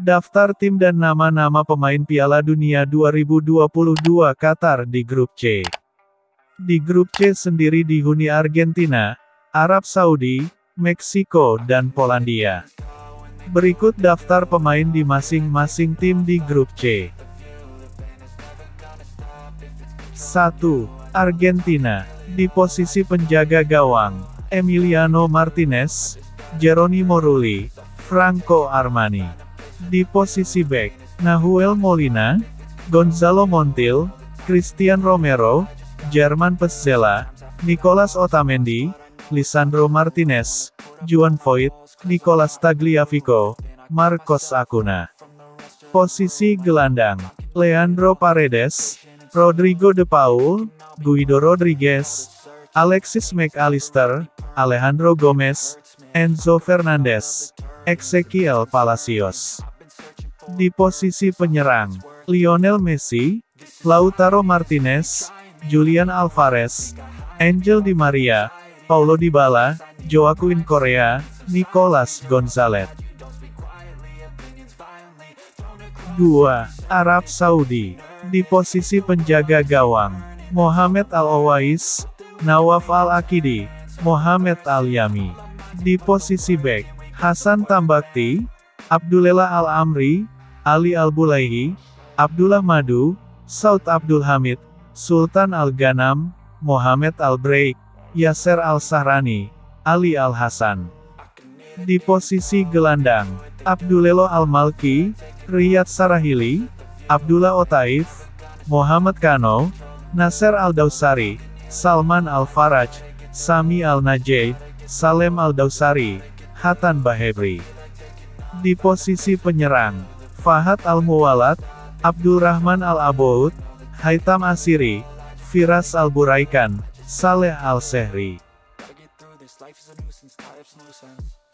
Daftar tim dan nama-nama pemain Piala Dunia 2022 Qatar di grup C. Di grup C sendiri dihuni Argentina, Arab Saudi, Meksiko dan Polandia. Berikut daftar pemain di masing-masing tim di grup C. 1. Argentina. Di posisi penjaga gawang, Emiliano Martinez, Geronimo Rulli, Franco Armani. Di posisi back, Nahuel Molina, Gonzalo Montiel, Christian Romero, Jerman Pezzella, Nicolas Otamendi, Lisandro Martinez, Juan Foyt, Nicolas Tagliafico, Marcos Acuna. Posisi gelandang, Leandro Paredes, Rodrigo De Paul, Guido Rodriguez, Alexis McAllister, Alejandro Gomez, Enzo Fernandez, Ezekiel Palacios. Di posisi penyerang, Lionel Messi, Lautaro Martinez, Julian Alvarez, Angel Di Maria, Paulo Dybala, Joaquin Korea, Nicolas Gonzalez. 2. Arab Saudi. Di posisi penjaga gawang, Mohamed Al-Owais, Nawaf Al-Akidi, Mohamed Al-Yami. Di posisi back, Hasan Tambakti, Abdullah Al-Amri, Ali Al-Bulaihi, Abdullah Madu, Saud Abdul Hamid, Sultan Al-Ghanam, Mohamed Al-Breik, Yasser Al-Sahrani, Ali Al-Hasan. Di posisi gelandang, Abdulelo Al-Malki, Riyad Sarahili, Abdullah Otaif, Muhammad Kano, Nasser Al-Dausari, Salman Al-Faraj, Sami Al-Najaid, Salem Al-Dausari, Hatan Bahebri. Di posisi penyerang, Fahad Al-Muwalat, Abdul Rahman Al-Aboud, Haitam Asiri, Firas Al-Buraikan, Saleh Al-Sehri.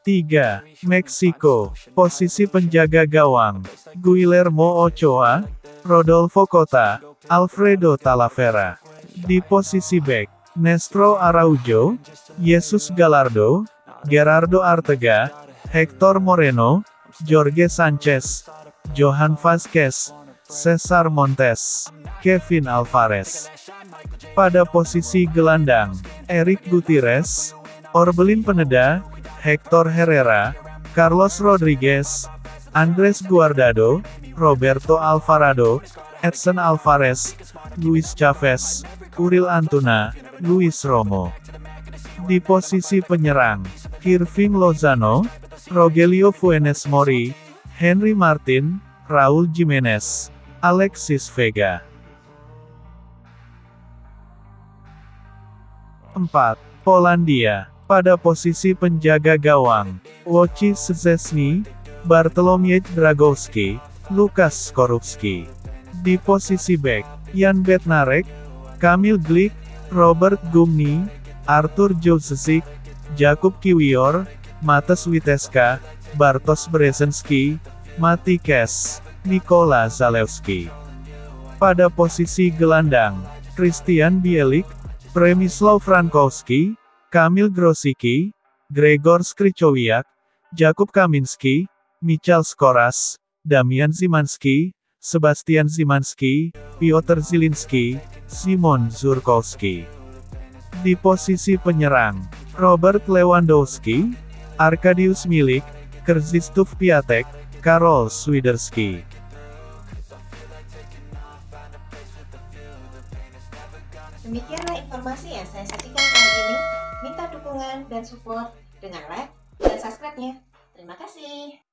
3. Meksiko. Posisi penjaga gawang. Guillermo Ochoa, Rodolfo Cota, Alfredo Talavera. Di posisi back, Nestro Araujo, Jesus Galardo, Gerardo Artega, Hector Moreno, Jorge Sanchez, Johan Vazquez, Cesar Montes, Kevin Alvarez. Pada posisi gelandang, Eric Gutierrez, Orbelin Peneda, Hector Herrera, Carlos Rodriguez, Andres Guardado, Roberto Alvarado, Edson Alvarez, Luis Chavez, Uril Antuna, Luis Romo. Di posisi penyerang, Kirving Lozano, Rogelio Fuenes Mori, Henry Martin, Raul Jimenez, Alexis Vega. 4. Polandia. Pada posisi penjaga gawang, Wojciech Szczesny, Bartolomiej Dragowski, Lukas Skorupski. Di posisi back, Jan Bednarek, Kamil Glik, Robert Gumni, Arthur Jozesik, Jakub Kiwior, Mates Witeska, Bartosz Brzezinski, Mati Kes, Nikola Zalewski. Pada posisi gelandang, Christian Bielik, Przemysław Frankowski, Kamil Grosicki, Gregor Skrichowiak, Jakub Kaminski, Michal Skoras, Damian Zimanski, Sebastian Zimanski, Piotr Zilinski, Simon Zurkowski. Di posisi penyerang, Robert Lewandowski, Arkadiusz Milik, Krzysztof Piatek, Karol Swiderski. Demikianlah informasi yang saya sajikan kali ini. Minta dukungan dan support dengan like dan subscribe-nya. Terima kasih.